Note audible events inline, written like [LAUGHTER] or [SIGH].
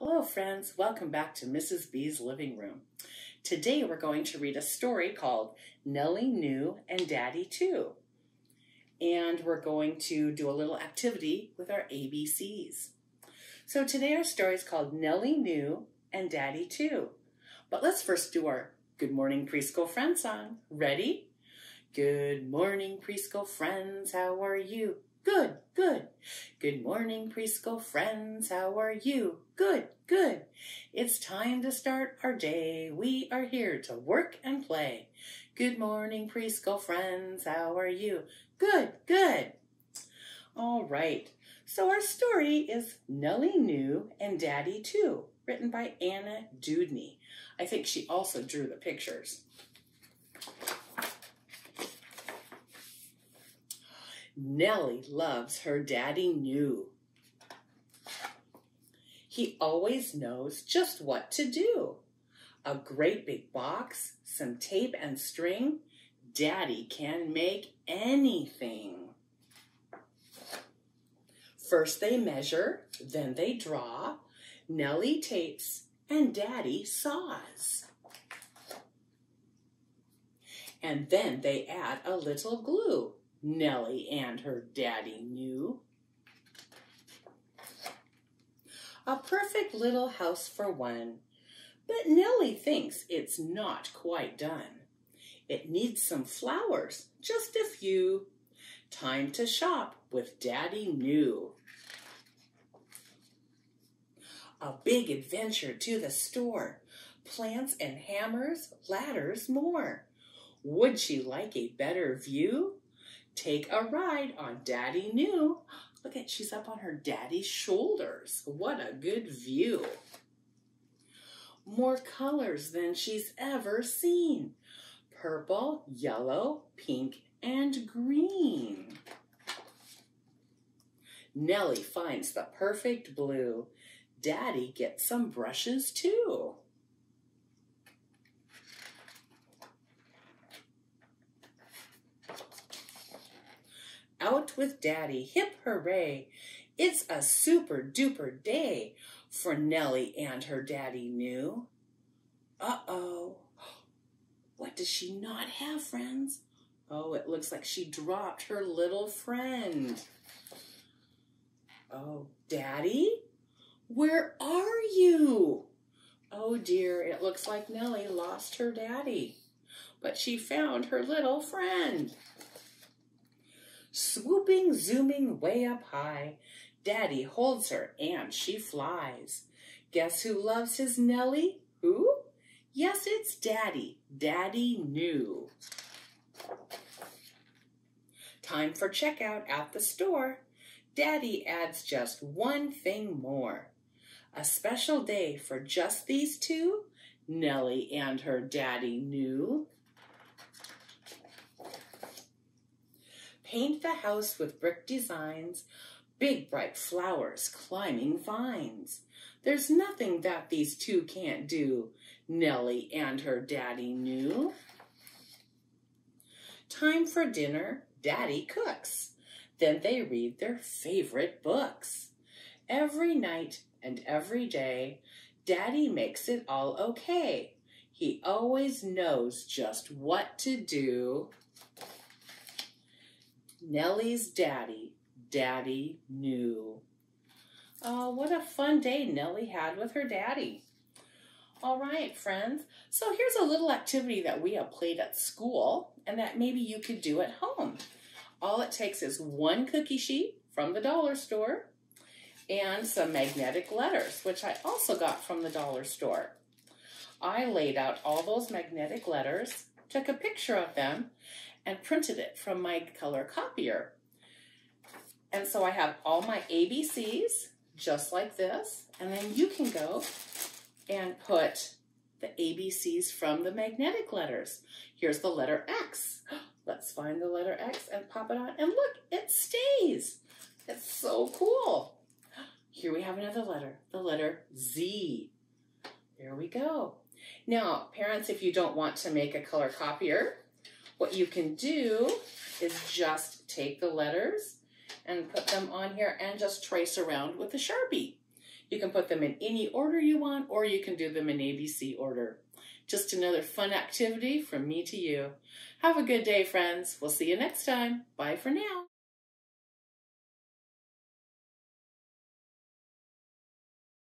Hello, friends. Welcome back to Mrs. B's Living Room. Today we're going to read a story called Nelly Gnu and Daddy Too. And we're going to do a little activity with our ABCs. So today our story is called Nelly Gnu and Daddy Too. But let's first do our Good Morning Preschool Friends song. Ready? Good morning, preschool friends. How are you? Good, good. Good morning, preschool friends. How are you? Good, good. It's time to start our day. We are here to work and play. Good morning, preschool friends. How are you? Good, good. All right. So our story is Nelly Gnu and Daddy Too, written by Anna Dewdney. I think she also drew the pictures. Nelly loves her daddy Gnu. He always knows just what to do. A great big box, some tape and string. Daddy can make anything. First they measure, then they draw. Nelly tapes and Daddy saws. And then they add a little glue. Nelly and her daddy Gnu. A perfect little house for one, but Nelly thinks it's not quite done. It needs some flowers, just a few. Time to shop with Daddy Gnu. A big adventure to the store. Plants and hammers, ladders, more. Would she like a better view? Take a ride on Daddy Gnu. Look at, she's up on her daddy's shoulders. What a good view. More colors than she's ever seen. Purple, yellow, pink, and green. Nelly finds the perfect blue. Daddy gets some brushes too. Out with Daddy, hip hooray! It's a super duper day for Nelly and her daddy Gnu. Uh-oh. What does she not have, friends? Oh, it looks like she dropped her little friend. Oh, Daddy? Where are you? Oh dear, it looks like Nelly lost her daddy. But she found her little friend. Swooping, zooming way up high, Daddy holds her and she flies. Guess who loves his Nelly? Who? Yes, it's Daddy. Daddy Gnu. Time for checkout at the store. Daddy adds just one thing more. A special day for just these two. Nelly and her daddy Gnu. Paint the house with brick designs, big bright flowers climbing vines. There's nothing that these two can't do, Nelly and her daddy Gnu. Time for dinner, Daddy cooks. Then they read their favorite books. Every night and every day, Daddy makes it all okay. He always knows just what to do. Nelly's daddy, Daddy Gnu. Oh, what a fun day Nelly had with her daddy. All right, friends. So here's a little activity that we have played at school and that maybe you could do at home. All it takes is one cookie sheet from the dollar store and some magnetic letters, which I also got from the dollar store. I laid out all those magnetic letters, took a picture of them, and printed it from my color copier. And so I have all my ABCs just like this. And then you can go and put the ABCs from the magnetic letters. Here's the letter X. [GASPS] Let's find the letter X and pop it on. And look, it stays. It's so cool. [GASPS] Here we have another letter, the letter Z. There we go. Now, parents, if you don't want to make a color copier, what you can do is just take the letters and put them on here and just trace around with a Sharpie. You can put them in any order you want, or you can do them in ABC order. Just another fun activity from me to you. Have a good day, friends. We'll see you next time. Bye for now.